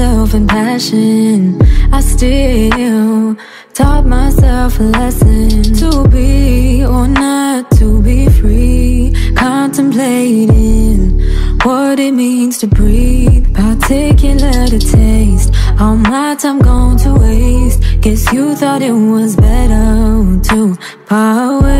myself in passion. I still taught myself a lesson to be or not to be free. Contemplating what it means to breathe. Particular to taste. All my time gone to waste. Guess you thought it was better to part ways.